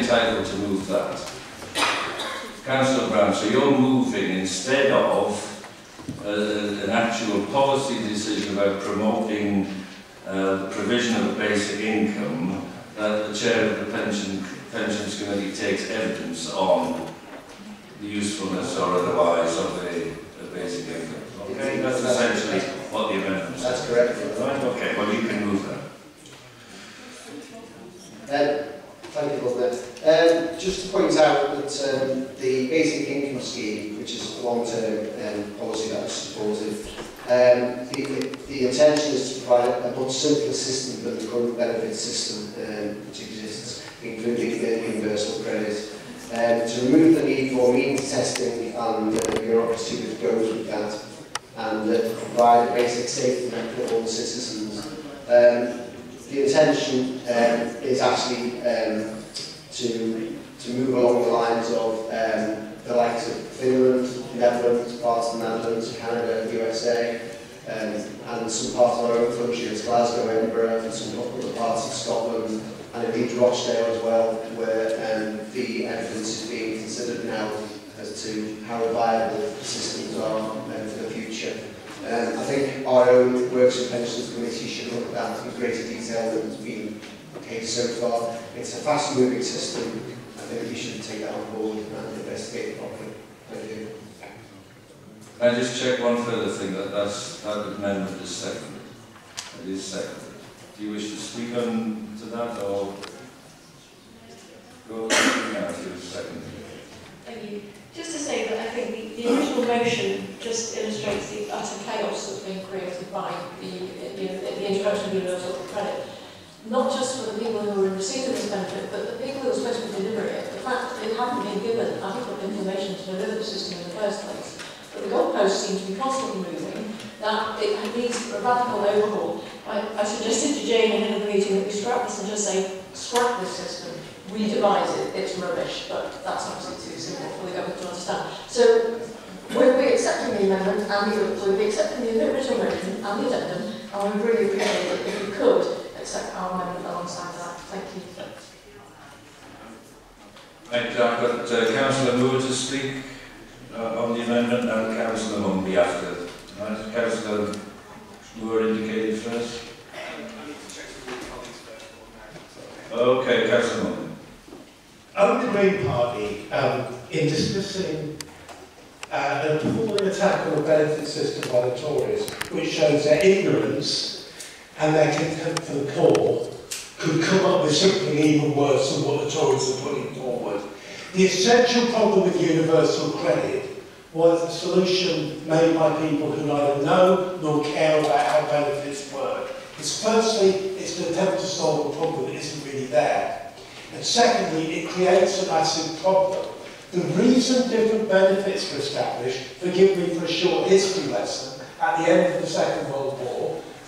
entitled to move that. Councillor Brown, so you're moving instead of uh, an actual policy decision about promoting uh, the provision of a basic income, that the chair of the pension, pensions committee takes evidence on the usefulness or otherwise of the, the basic income. Okay, that's essentially what the amendment That's says. correct. Right, okay, well you can move that. Um, thank you, Governor. Um, just to point out that um, the basic income scheme, which is a long-term um, policy that is supported, um, the, the, the intention is to provide a much simpler system than the current benefit system um, which exists, including the universal credit. Um, to remove the need for means testing and uh, bureaucracy that goes with that, and uh, to provide a basic safety net for all citizens. Um, the intention um, is actually um, to, to move along the lines of um, the likes of Finland, Netherlands, parts of the Netherlands, Canada, USA, um, and some parts of our own country, as Glasgow, Edinburgh, and some other parts of Scotland, and indeed Rochdale as well, where um, the evidence is being considered now as to how viable the systems are um, for the future. Um, I think our own Works and Pensions Committee should look at that in greater detail than has been the case so far. It's a fast-moving system. I think we should take that on board and investigate it properly. Thank you. Can I just check one further thing, that that's, that amendment is seconded. It is seconded. Do you wish to speak on to that or go now if you seconded? Thank you. Just to say that I think the, the original motion just illustrates the utter chaos that's been created by the, the, the introduction of universal credit. Not just for the people who are receiving this benefit, but the people who are supposed to be delivering it. The fact they haven't been given adequate information to deliver the system in the first place. But the goalposts seem to be constantly moving, that it needs a radical overhaul. I, I suggested to Jane ahead of the meeting that we scrap this and just say, scrap this system, redevise it, it's rubbish, but that's obviously too simple for the government to understand. So we'll be accepting the amendment and the, we'll be accepting the original motion and the addendum, and we really appreciate it if you could accept our amendment alongside that. Thank you. I've got uh, Councillor Moore to speak uh, on the amendment and Councillor Mumby after. Right, Councillor Moore indicated first. Okay, Councillor Mumby. Under the Green Party, um, in dismissing uh, an appalling attack on the benefit system by the Tories, which shows their ignorance and their contempt for the poor, could come up with something even worse than what the Tories are putting forward. The essential problem with universal credit was a solution made by people who neither know nor care about how benefits work. It's firstly, it's an attempt to solve a problem that isn't really there. And secondly, it creates a massive problem. The reason different benefits were established, forgive me for a short history lesson, at the end of the Second World War,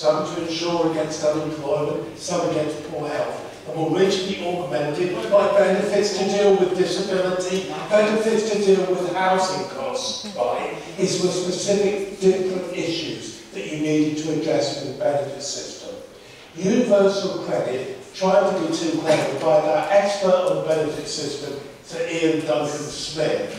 some to ensure against unemployment, some against poor health, and were richly augmented by benefits to deal with disability, benefits to deal with housing costs, right? These were specific different issues that you needed to address with the benefit system. Universal credit trying to be too clever by that expert on the benefit system, Sir Iain Duncan Smith,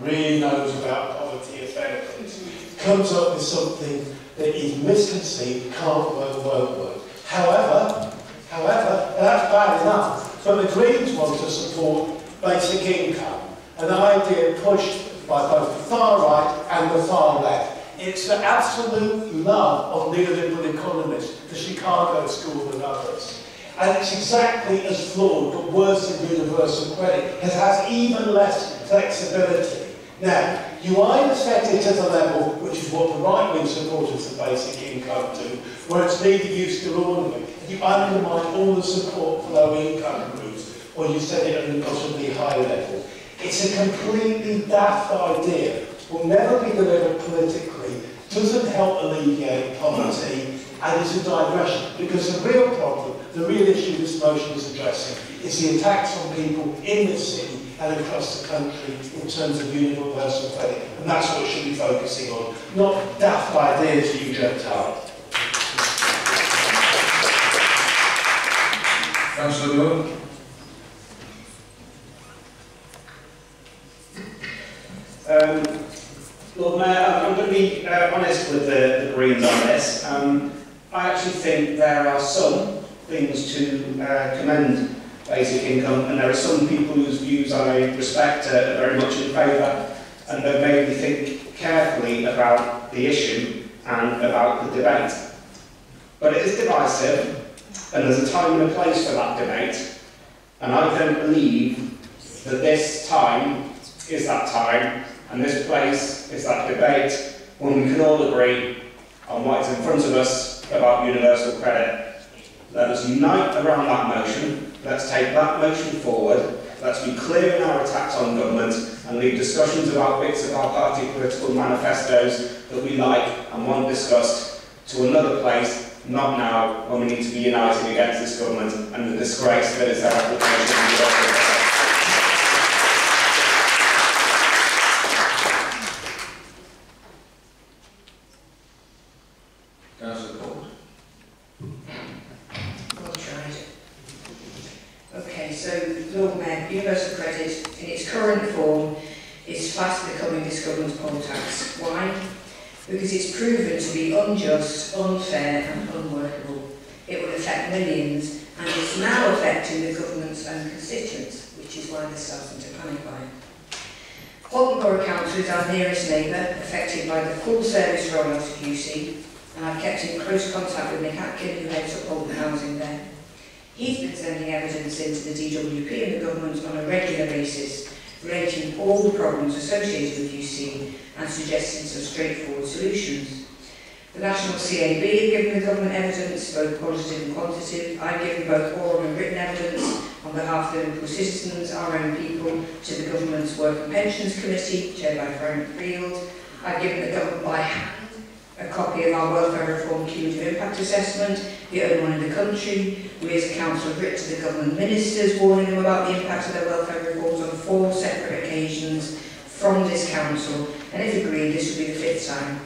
really knows about poverty and benefits, comes up with something that is misconceived, can't work, won't work. However, however, that's bad enough. But the Greens want to support basic income, an idea pushed by both the far right and the far left. It's the absolute love of neoliberal economists, the Chicago School and others. And it's exactly as flawed, but worse than universal credit. It has even less flexibility. Now, you either set it at a level, which is what the right-wing supporters of basic income do, where it's neither use nor ornament, and you undermine all the support for low-income groups, or you set it at an impossibly high level. It's a completely daft idea, will never be delivered politically, doesn't help alleviate poverty, and is a digression, because the real problem, the real issue this motion is addressing is the attacks on people in this city and across the country in terms of universal credit. And that's what we should be focusing on, not daft ideas you jumped out. Councillor Moore. Um, Lord Mayor, I'm going to be uh, honest with the, the Greens on this. Um, I actually think there are some things to uh, commend basic income, and there are some people whose views I respect are very much in favour, and they've made me think carefully about the issue and about the debate. But it is divisive, and there's a time and a place for that debate, and I don't believe that this time is that time, and this place is that debate when we can all agree on what is in front of us about universal credit. Let us unite around that motion, let's take that motion forward, let's be clear in our attacks on government and leave discussions about bits of our party political manifestos that we like and want discussed to another place, not now, when we need to be united against this government and the disgrace that is their application of universal credit. Councillor Court. Well tried. Okay, so Lord Mayor, universal credit in current form is fast becoming this government's poll tax. Why? Because it's proven to be unjust, unfair and unworkable. It will affect millions and it's now affecting the government's own constituents, which is why they're starting to panic buy. Bolton Borough Council is our nearest neighbour, affected by the full service rollout of UC, and I've kept in close contact with Nick Atkin, who heads up Bolton Housing there. He's been sending evidence into the DWP and the government on a regular basis, relating all the problems associated with UC and suggesting some straightforward solutions. The National CAB have given the government evidence, both qualitative and quantitative. I've given both oral and written evidence on behalf of the Liverpool citizens, our own people, to the government's Work and Pensions Committee, chaired by Frank Field. I've given the government by a copy of our Welfare Reform Cumulative Impact Assessment, the only one in the country. We as a council have written to the government ministers warning them about the impact of their welfare reforms on four separate occasions from this council, and if agreed, this will be the fifth time.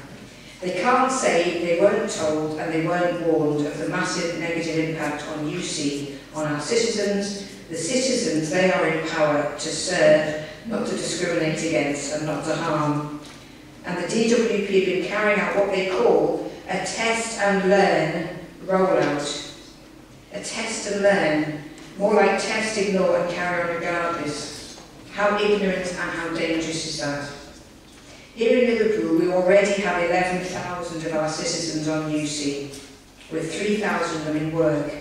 They can't say they weren't told and they weren't warned of the massive negative impact on UC, on our citizens, the citizens they are in power to serve, not to discriminate against and not to harm. And the DWP have been carrying out what they call a test and learn rollout. A test and learn, more like test, ignore and carry on regardless. How ignorant and how dangerous is that? Here in Liverpool, we already have 11,000 of our citizens on UC, with 3,000 of them in work.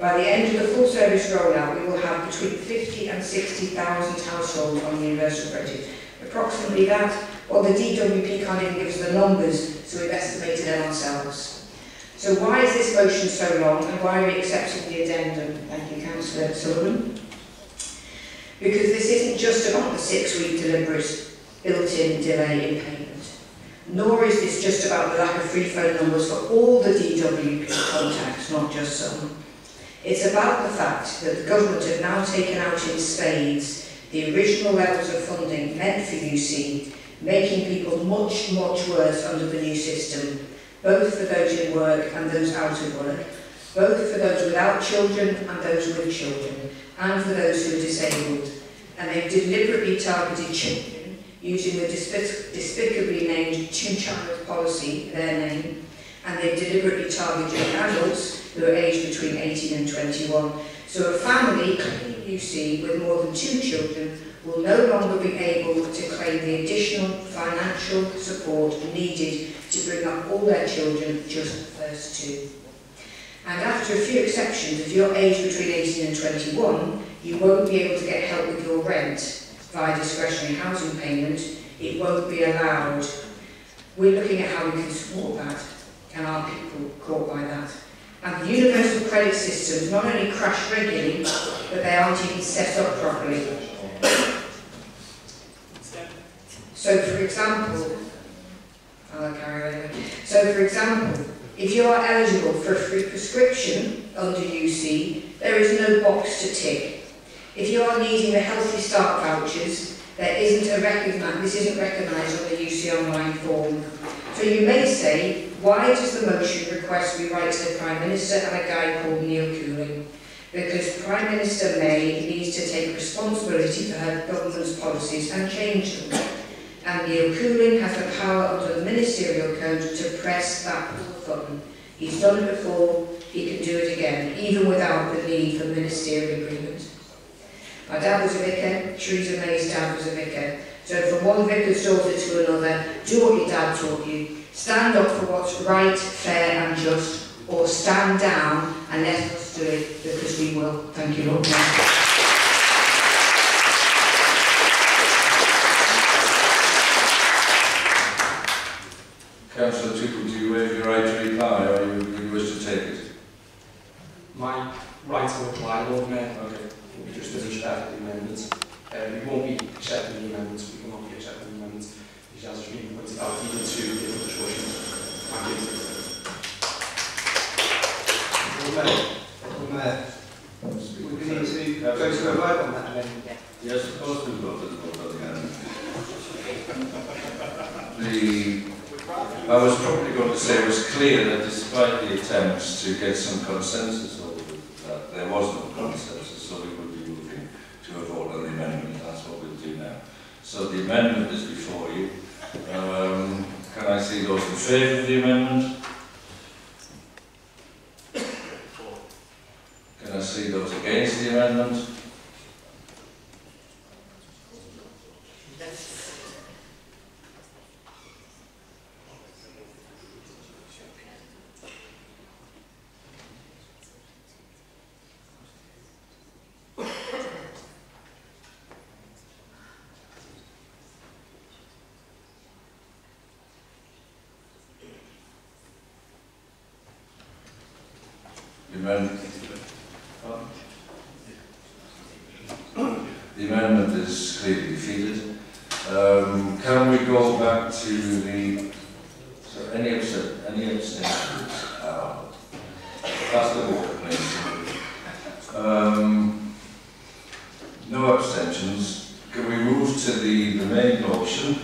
By the end of the full service rollout, we will have between 50 and 60,000 households on universal credit. Approximately that, well, the DWP can't even give us the numbers, so we've estimated them ourselves. So why is this motion so long, and why are we accepting the addendum? Thank you, Councillor Sullivan. Because this isn't just about the six-week deliberate built-in delay in payment. Nor is this just about the lack of free phone numbers for all the DWP contacts, not just some. It's about the fact that the government have now taken out in spades the original levels of funding meant for UC, making people much, much worse under the new system, both for those in work and those out of work, both for those without children and those with children, and for those who are disabled. And they've deliberately targeted children using the despic despicably named two-child policy, their name, and they've deliberately targeted adults who are aged between 18 and 21. So a family, you see, with more than two children will no longer be able to claim the additional financial support needed to bring up all their children, just the first two. And after a few exceptions, if you're aged between 18 and 21, you won't be able to get help with your rent via discretionary housing payment. It won't be allowed. We're looking at how we can support that and are people caught by that. And the universal credit systems not only crash regularly, but they aren't even set up properly. So, for example, I'll carry on. So, for example, if you are eligible for a free prescription under UC, there is no box to tick. If you are needing the Healthy Start vouchers, there isn't a recognised, this isn't recognised on the UC online form. So you may say, why does the motion request we write to the Prime Minister and a guy called Neil Couling? Because Prime Minister May needs to take responsibility for her government's policies and change them. And Neil Couling has the power under the ministerial code to press that button. He's done it before, he can do it again, even without the need for ministerial agreement. My dad was a vicar, Theresa May's dad was a vicar. So from one vicar's daughter to another, do what your dad taught you. Stand up for what's right, fair and just, or stand down and let us do it because we will. Thank you, Lord Councillor Tickle, do you waive your right to reply or you, you wish to take it? My right to reply, Lord Mayor, okay, will be just with respect to the amendments. Uh, we won't be accepting the amendments, we will not be accepting the amendments, which has been pointed out even to different discussions. Thank you. Lord Mayor, Lord Mayor, we need to go to a vote on that amendment. Yes, of course we've got to vote again. The, I was probably going to say it was clear that despite the attempts to get some consensus over that, there was no consensus, so we would be moving to a vote on the amendment, that's what we'll do now. So the amendment is before you. Um, can I see those in favour of the amendment? Can I see those against the amendment? Amendment, the amendment is clearly defeated. Um, can we go back to the, so any abst- any abstentions? Uh, That's the vote, please. Um, no abstentions. Can we move to the, the main motion?